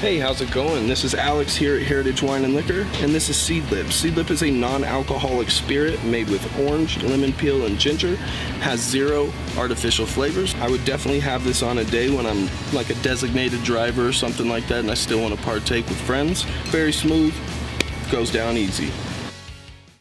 Hey, how's it going? This is Alex here at Heritage Wine and Liquor, and this is Seedlip. Seedlip is a non-alcoholic spirit made with orange, lemon peel, and ginger. Has zero artificial flavors. I would definitely have this on a day when I'm like a designated driver or something like that, and I still want to partake with friends. Very smooth, goes down easy.